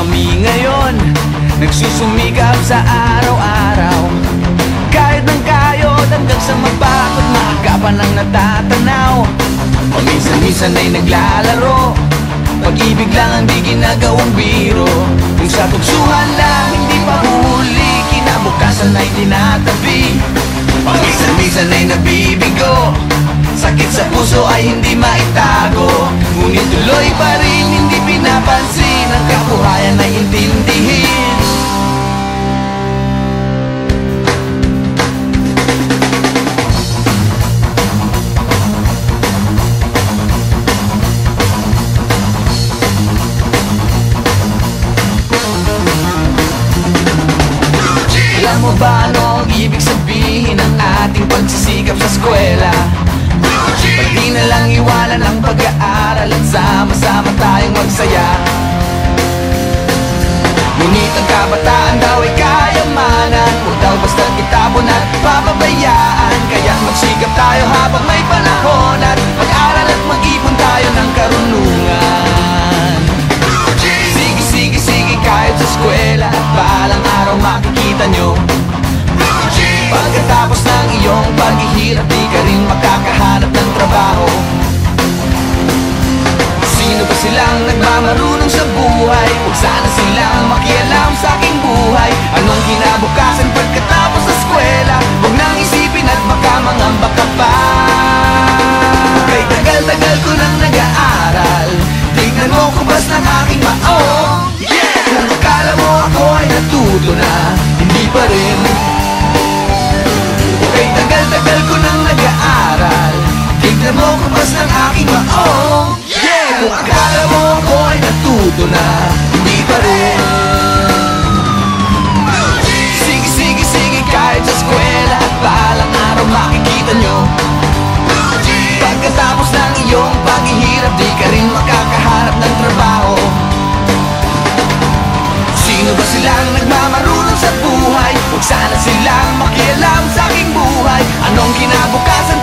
kami ngayon. Nagsusumikap sa araw-araw. Kahit ng kayod hanggang sa mabakot Maaga pa nang natatanaw. Paminsan-minsan ay naglalaro. Pag-ibig lang ang di ginagawang biro. Kung sa tugsuhan lang hindi pa huli Kinabukasan ay tinatabi. Paminsan-minsan ay nabibigo. Sakit sa puso ay hindi maitago mo ba ano ang ibig sabihin ng ating pagsisikap sa eskwela? Pati na lang iwanan ang nagmamarunong sa buhay? Huwag sana silang makialam sa aking buhay. Anong kinabukasan pagkatapos sa eskwela? Huwag nang isipin at baka mangamba ka pa. Kay tagal-tagal ko nang nag-aaral. Tignan mo kubas ng aking maong. Kung akala mo ako ay natuto na Hindi pa rin. Kay tagal-tagal ko nang nag-aaral. Tignan mo kubas ng aking Yeah! Kung akala mo ako ay natuto na Hindi pa rin. Sige, sige, sige kahit sa eskwela At balang araw makikita nyo. Pagkatapos ng iyong paghihirap Di ka rin makakahanap ng trabaho. Sino ba silang nagmamarunong sa buhay? Huwag sana silang makialam sa aking buhay. Anong kinabukasan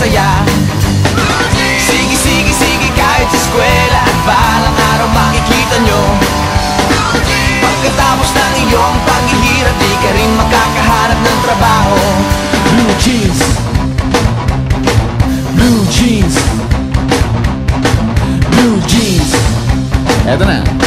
magsaya Sige, sige, sige kahit eskwela at balang araw makikita nyo Pagkatapos ng iyong paghihirap di ka rin makakahanap ng trabaho Blue jeans. Blue jeans. Blue jeans. Eto na.